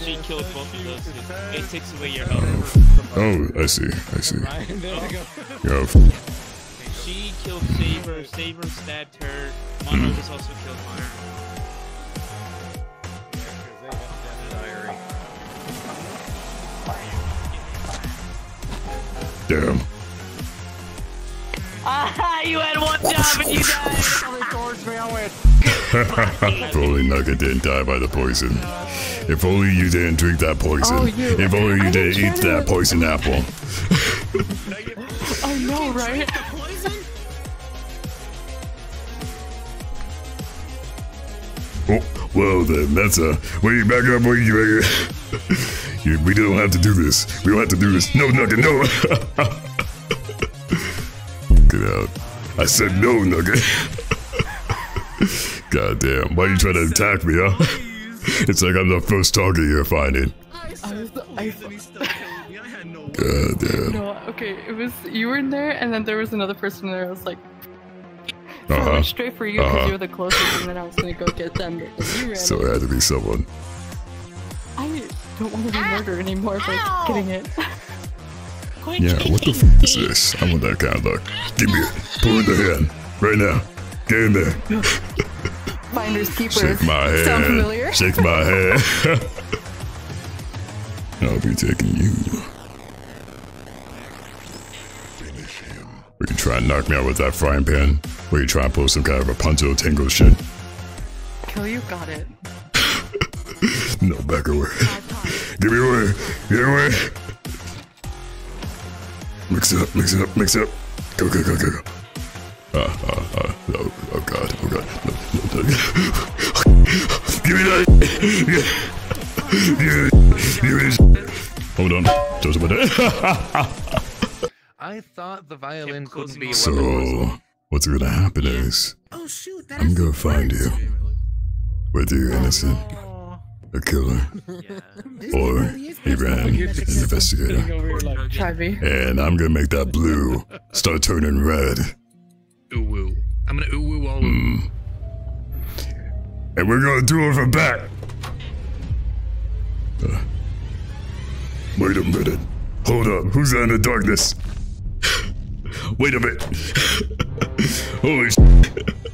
Speaker 3: She killed both of those. It takes away your health.
Speaker 1: Oh, I see. I see. Yeah, f-
Speaker 3: She killed Saber. Saber stabbed her. Mono
Speaker 1: Hmm.
Speaker 3: just also killed her.
Speaker 1: damn.
Speaker 3: Ah, you had one job and you died. [laughs]
Speaker 1: if only Nugget didn't die by the poison. If only you didn't drink that poison.
Speaker 6: Oh, you-
Speaker 1: if only you
Speaker 6: I
Speaker 1: didn't
Speaker 6: didn't
Speaker 1: eat that
Speaker 6: to-
Speaker 1: poison apple.
Speaker 6: I know, right?
Speaker 1: Oh, well then, that's a. Wait, back up, wait, you. [laughs] you we don't have to do this. We don't have to do this. No, Nugget, no. [laughs] Get out. I said no, Nugget. [laughs] God damn, why are you trying to attack me, huh? It's like I'm the first target you're finding.
Speaker 6: I was, I,
Speaker 1: God damn.
Speaker 6: no, okay, it was you were in there, and then there was another person there. I was like, I
Speaker 1: Uh-huh.
Speaker 6: went straight for you because
Speaker 1: Uh-huh.
Speaker 6: you were the closest, and then I was gonna go get them. But then you ran. [laughs]
Speaker 1: So it had to be someone.
Speaker 6: I don't want to be murdered anymore by getting it. [laughs]
Speaker 1: Yeah, what the f is this? I want that kind of luck. Give me it. Pull in the hand. Right now. Get in there. [laughs]
Speaker 6: Finders keepers.
Speaker 1: Shake my hand.
Speaker 6: Sound familiar?
Speaker 1: Shake my [laughs] hand. I'll be taking you. Finish him. Were you trying to knock me out with that frying pan? Were you trying to pull some kind of a punto tango shit?
Speaker 6: Kill you, got it. [laughs]
Speaker 1: No, back away. Give me away. Get away. Mix it up, mix it up, mix it up. Go, go, go, go, go. Uh, uh, uh, oh, oh god, oh god. No, no, no. [laughs] Give me that. Give me, give me. Hold on. Just about that. [laughs]
Speaker 2: I thought the violin couldn't be
Speaker 1: so, what's gonna happen is, I'm gonna find you. Whether you're innocent, a killer, or even an investigator.
Speaker 6: Try.
Speaker 1: And I'm gonna make that blue start turning red.
Speaker 19: Ooh woo. I'm gonna ooh woo all over.
Speaker 1: Mm. And we're gonna do it from back. Uh, wait a minute. Hold up. Who's that in the darkness? [laughs] Wait a minute. [laughs] Holy sh! [laughs]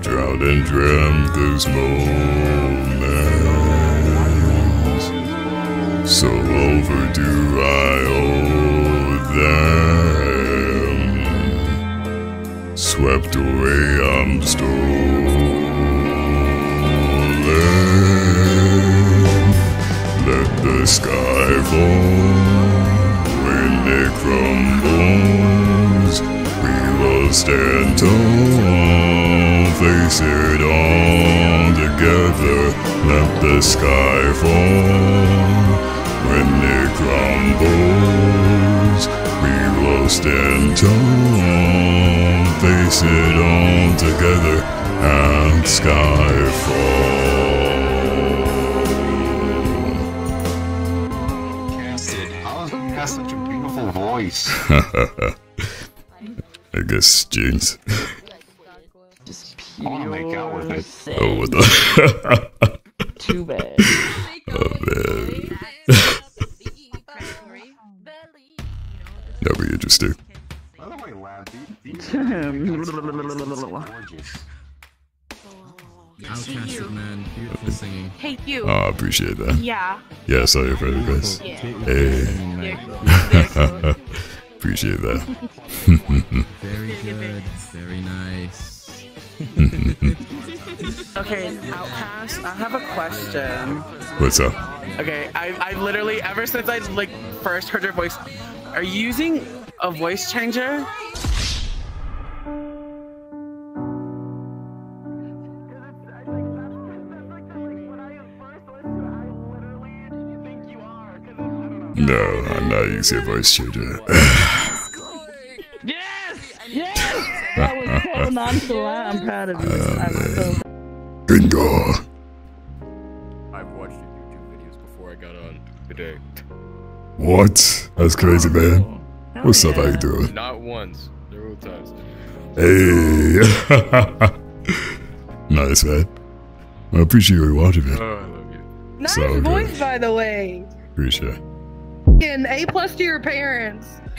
Speaker 1: Drowned and dreamt this moment. So overdue I owe them. Swept away, I'm stolen. Let the sky fall when it crumbles, will stand tall, face it all together, let the sky fall. When it crumbles, we will stand tall, face it all together, and sky fall.
Speaker 30: Casted. How has such a beautiful voice?
Speaker 1: I guess genes.
Speaker 30: I want to make out with it.
Speaker 1: Oh, what the? [laughs]
Speaker 3: Too bad.
Speaker 1: oh man. That'll be interesting.
Speaker 30: By the way, lad, these, these gorgeous.
Speaker 31: Outcasted man, beautiful singing.
Speaker 10: Hey, you.
Speaker 1: Oh, I appreciate that.
Speaker 10: Yeah.
Speaker 1: Yeah, I saw your friend request.
Speaker 10: Yeah.
Speaker 1: Hey. [laughs] appreciate that.
Speaker 31: Very good, very nice.
Speaker 15: Okay, Outcast, I have a question.
Speaker 1: What's up?
Speaker 15: Okay, I, I literally, ever since I like first heard your voice, are you using a voice changer?
Speaker 1: No, I'm not using a voice changer. [sighs] Yes! Yes!
Speaker 3: That was so [laughs] nonchalant. I'm proud of you. Oh, I'm so
Speaker 1: Bingo.
Speaker 19: I've watched your YouTube videos before I got on today.
Speaker 1: What? That's crazy, man. Oh. What's up? How you doing?
Speaker 19: Not once, several times.
Speaker 1: Hey. [laughs] nice, man. I appreciate you watching, man.
Speaker 19: Oh, I love you.
Speaker 32: Nice
Speaker 1: So good.
Speaker 32: voice, by the way.
Speaker 1: Appreciate it.
Speaker 32: And A plus to your parents. [laughs]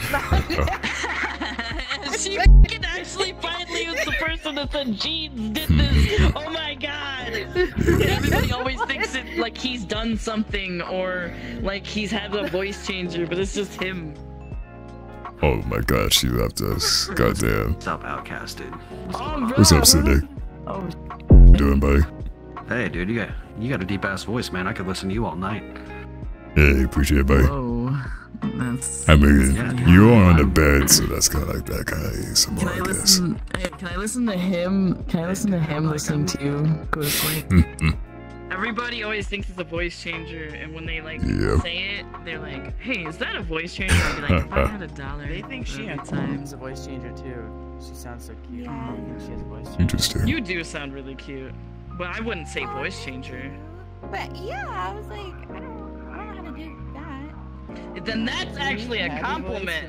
Speaker 3: she can actually finally was the person that said Genes did this. Oh my god. Everybody always thinks it like he's done something or like he's had a voice changer, but it's just him.
Speaker 1: Oh my god, she left us. Goddamn.
Speaker 33: What's up, Outcasted?
Speaker 1: What's up, Sidney?
Speaker 33: Oh,
Speaker 1: You doing, buddy?
Speaker 33: hey, dude, you got you got a deep ass voice, man. I could listen to you all night.
Speaker 1: Hey, appreciate it, buddy.
Speaker 3: Whoa. That's
Speaker 1: I mean,
Speaker 33: Yeah, dude.
Speaker 1: you're on the bed, so that's kind of like that guy ASMR,
Speaker 3: Can I
Speaker 1: I guess.
Speaker 3: listen? Hey, can I listen to him? Can I listen to him listening to you go to sleep? [laughs] Everybody always thinks it's a voice changer, and when they like
Speaker 1: Yep.
Speaker 3: say it, they're like, "Hey, is that a voice changer?" I'd be like, "If I had a dollar."
Speaker 24: They think she
Speaker 3: every
Speaker 24: has
Speaker 3: time."
Speaker 24: a voice changer too. She sounds so cute. They think she has a voice changer.
Speaker 1: Interesting.
Speaker 3: You do sound really cute, but I wouldn't say voice changer.
Speaker 10: But yeah, I was like, I
Speaker 3: Then that's actually a compliment.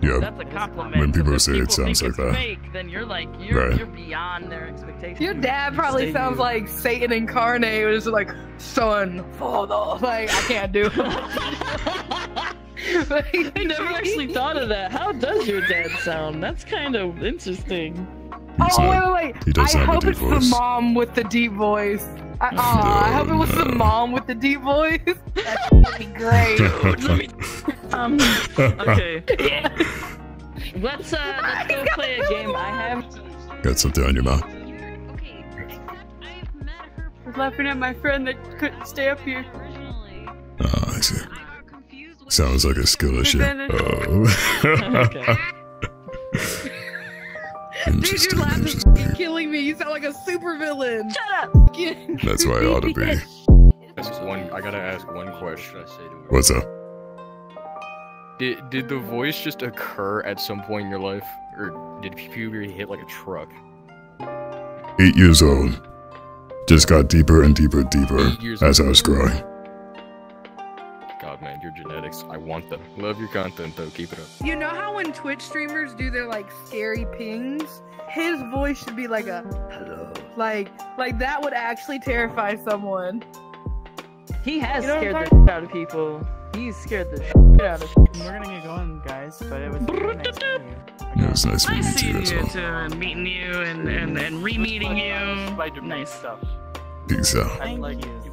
Speaker 1: Yeah.
Speaker 3: That's a compliment.
Speaker 1: When people
Speaker 3: if
Speaker 1: say it sounds
Speaker 3: think
Speaker 1: like
Speaker 3: it's
Speaker 1: that.
Speaker 3: Fake, then you're like you're
Speaker 1: Right.
Speaker 3: you're beyond their expectations.
Speaker 32: Your dad probably
Speaker 3: Stay
Speaker 32: sounds
Speaker 3: you.
Speaker 32: like Satan incarnate. It was like, son, father. [laughs] Like, I can't do it. [laughs]
Speaker 3: I never actually thought of that. How does your dad sound? That's kind of interesting.
Speaker 32: Oh, wait, wait, wait.
Speaker 1: he does
Speaker 32: I
Speaker 1: have a
Speaker 32: hope
Speaker 1: deep
Speaker 32: it's
Speaker 1: voice.
Speaker 32: the mom with the deep voice. I, aw, I hope it was the mom with the deep voice. That would be great. [laughs]
Speaker 3: Um. Okay. Let's uh [laughs] let's go play a game. I have.
Speaker 1: Got something on your mouth?
Speaker 32: Okay, I was laughing at my friend that couldn't stay up here.
Speaker 1: Oh, I see. Sounds like a skill issue. Oh. [laughs]
Speaker 32: Dude, your
Speaker 1: interesting,
Speaker 32: laugh is
Speaker 1: interesting.
Speaker 32: killing me. You sound like a super villain. Shut up. [laughs]
Speaker 1: That's why I ought to be.
Speaker 19: That's one. I gotta ask one question. I say.
Speaker 1: What's up?
Speaker 19: Did did the voice just occur at some point in your life, or did puberty hit like a truck?
Speaker 1: Eight years old. Just got deeper and deeper and deeper
Speaker 19: Eight years
Speaker 1: as I was growing.
Speaker 19: God, man, your genetics. I want them. Love your content though. Keep it up.
Speaker 32: You know how when Twitch streamers do their like scary pings, his voice should be like a hello. Like like that would actually terrify someone.
Speaker 3: He has
Speaker 32: You know
Speaker 3: scared the shit out of people. He's scared the shit out of people.
Speaker 24: We're gonna get going, guys, but it was very nice meeting you.
Speaker 1: Yeah, it's nice meeting you
Speaker 3: Seeing
Speaker 1: too as well.
Speaker 3: too, and meeting you, and and, and re-meeting you. Nice stuff.
Speaker 1: Peace out.
Speaker 24: Thank you.